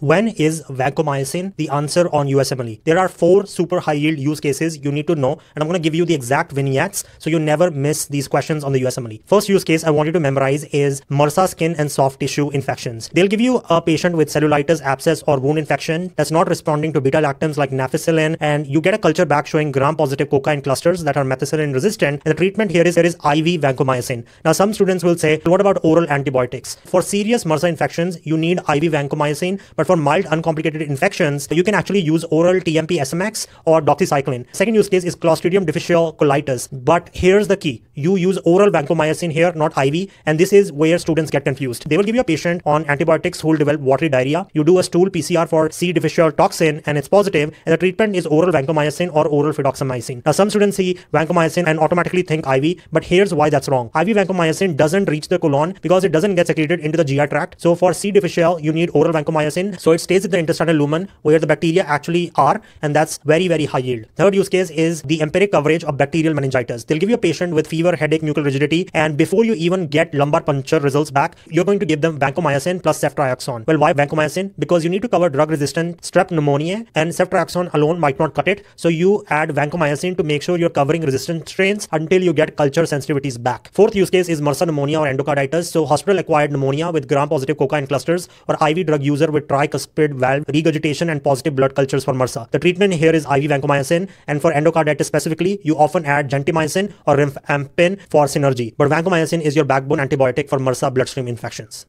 When is vancomycin the answer on USMLE? There are four super high yield use cases you need to know, and I'm going to give you the exact vignettes so you never miss these questions on the USMLE. First use case I want you to memorize is MRSA skin and soft tissue infections. They'll give you a patient with cellulitis, abscess, or wound infection that's not responding to beta lactams like nafcillin, and you get a culture back showing gram positive cocci clusters that are methicillin resistant. And the treatment here is there is IV vancomycin. Now, some students will say, what about oral antibiotics? For serious MRSA infections, you need IV vancomycin, but for mild uncomplicated infections, you can actually use oral TMP SMX or doxycycline. Second use case is Clostridium difficile colitis. But here's the key. You use oral vancomycin here, not IV. And this is where students get confused. They will give you a patient on antibiotics who will develop watery diarrhea. You do a stool PCR for C. difficile toxin and it's positive. And the treatment is oral vancomycin or oral fidaxomicin. Now, some students see vancomycin and automatically think IV, but here's why that's wrong. IV vancomycin doesn't reach the colon because it doesn't get secreted into the GI tract. So for C. difficile, you need oral vancomycin so it stays in the intestinal lumen where the bacteria actually are, and that's very, very high yield. Third use case is the empiric coverage of bacterial meningitis. They'll give you a patient with fever, headache, nuchal rigidity, and before you even get lumbar puncture results back, you're going to give them vancomycin plus ceftriaxone. Well, why vancomycin? Because you need to cover drug-resistant strep pneumonia, and ceftriaxone alone might not cut it. So you add vancomycin to make sure you're covering resistant strains until you get culture sensitivities back. Fourth use case is MRSA pneumonia or endocarditis. So hospital-acquired pneumonia with gram-positive cocci in clusters or IV drug user with tri tricuspid valve regurgitation and positive blood cultures for MRSA. The treatment here is IV vancomycin, and for endocarditis specifically, you often add gentamicin or rifampin for synergy. But vancomycin is your backbone antibiotic for MRSA bloodstream infections.